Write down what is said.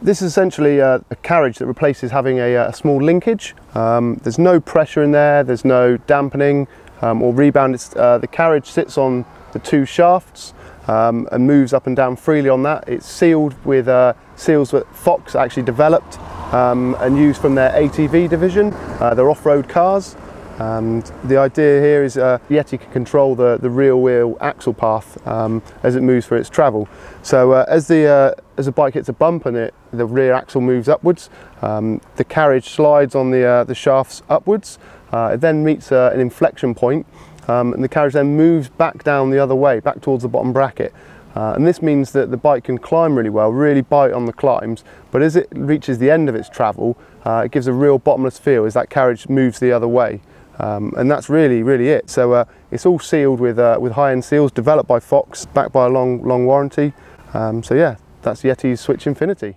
This is essentially a, a carriage that replaces having a, a small linkage. Um, there's no pressure in there, there's no dampening um, or rebound. Uh, the carriage sits on the two shafts um, and moves up and down freely on that. It's sealed with uh, seals that Fox actually developed um, and used from their ATV division, uh, their off-road cars. And the idea here is uh, Yeti can control the, the rear wheel axle path um, as it moves for its travel. So uh, as, the, uh, as the bike hits a bump and it, the rear axle moves upwards, um, the carriage slides on the, uh, the shafts upwards. Uh, it then meets uh, an inflection point, um, and the carriage then moves back down the other way, back towards the bottom bracket. Uh, and this means that the bike can climb really well, really bite on the climbs, but as it reaches the end of its travel, uh, it gives a real bottomless feel as that carriage moves the other way. Um, and that's really, really it. So uh, it's all sealed with, uh, with high-end seals developed by Fox, backed by a long, long warranty. Um, so yeah, that's Yeti's Switch Infinity.